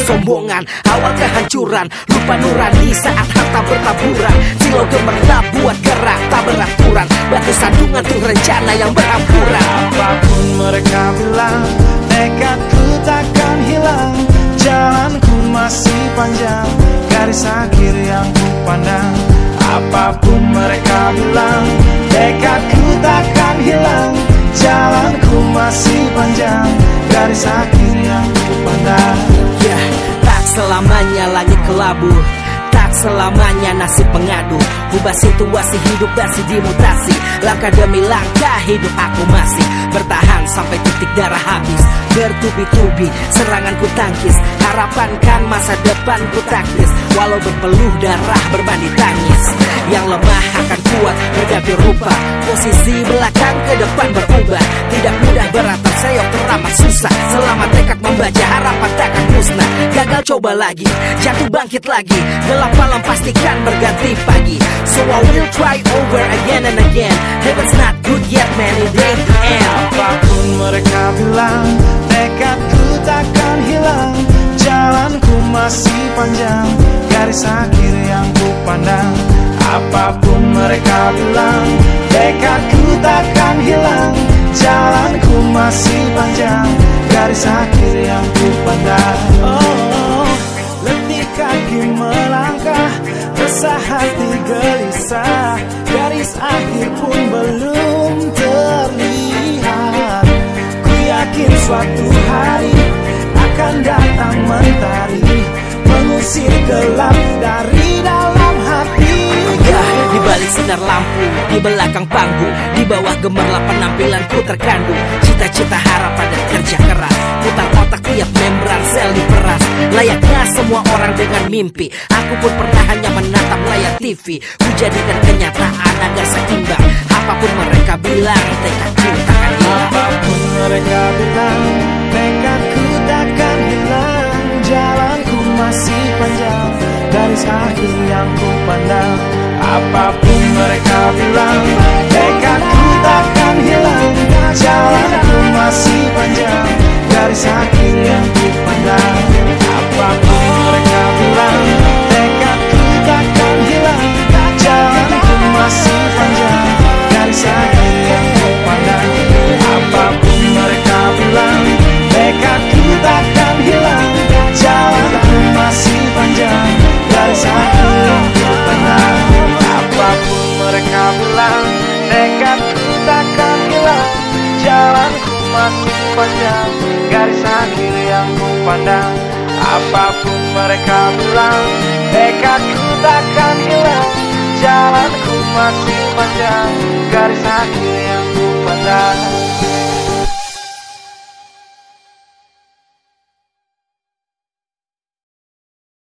kesombongan Awal kehancuran Lupa nurani saat harta bertaburan. Silau gemerlap buat gerak tak beraturan. Batu sandungan tuh rencana yang berampuran Apa pun mereka bilang Tekadku takkan hilang. Jalanku masih panjang Garis akhir yang ku pandang. Apa pun mereka bilang selamanya langit kelabu. Tak selamanya nasib pengadu. Ubah situasi hidup masih dimutasi. Langkah demi langkah hidup aku masih. Bertahan sampai titik darah habis. Bertubi-tubi serangan ku tangkis. Harapan kan masa depan ku taktis. Walau berpeluh darah berbanding tangis. Yang lemah akan kuat berganti rupa. Posisi belakang ke depan berubah Coba lagi, jatuh bangkit lagi. Gelap malam pastikan berganti pagi. So I will try over again and again. Heaven's not good yet man, it ain't the end. Apa pun mereka bilang Tekadku takkan hilang. Jalanku masih panjang. Garis akhir yang ku pandang. Apa pun mereka bilang Tekadku takkan hilang. Jalanku masih panjang. Garis akhir akhir pun belum terlihat Ku yakin suatu hari Akan datang mentari Mengusir gelap dari dalam hati di balik sinar lampu, di belakang panggung, di bawah gemerlap penampilanku terkandung. Cita-cita harapan dan kerja keras, putar otak tiap membran sel diperas. Layaknya semua orang dengan mimpi, aku pun pernah hanya menatap layar TV. Ku jadikan kenyataan agar seimbang. Apa pun mereka bilang, tekadku takkan hilang. Apa pun mereka bilang Tekadku takkan hilang Jalanku masih panjang Garis akhir yang ku pandang Apa pun mereka bilang Tekadku takkan hilang Jalanku bilang Tekadku takkan hilang Jalanku masih panjang. Garis akhir yang ku pandang. Apa pun mereka bilang Tekadku takkan hilang. Jalanku masih panjang. Garis akhir